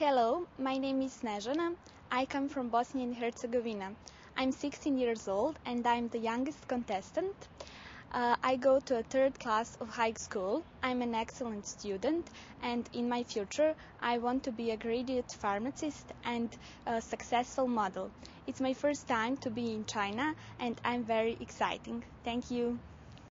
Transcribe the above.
Hello, my name is Snezana. I come from Bosnia and Herzegovina. I'm 16 years old and I'm the youngest contestant. Uh, I go to a third class of high school. I'm an excellent student, and in my future, I want to be a graduate pharmacist and a successful model. It's my first time to be in China, and I'm very exciting. Thank you.